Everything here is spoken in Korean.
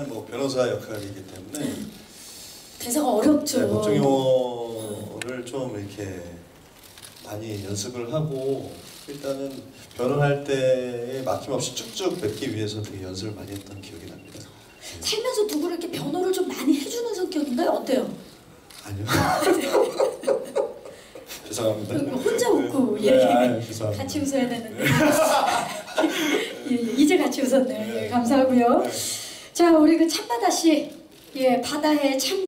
일단 뭐 변호사 역할이기 때문에 대사가 어렵죠. 네, 법정 용어를 좀 이렇게 많이 연습을 하고 일단은 변호할 때에 막힘없이 쭉쭉 뱉기 위해서 되게 연습을 많이 했던 기억이 납니다. 네. 살면서 누구를 이렇게 변호를 좀 많이 해주는 성격인가요? 어때요? 아니요. 죄송합니다. 혼자 웃고 네, 얘기 아유, 죄송합니다. 같이 웃어야 되는데 예, 예, 이제 같이 웃었네요. 예, 감사하고요. 자 우리 그 참바다 씨, 예 바다의 참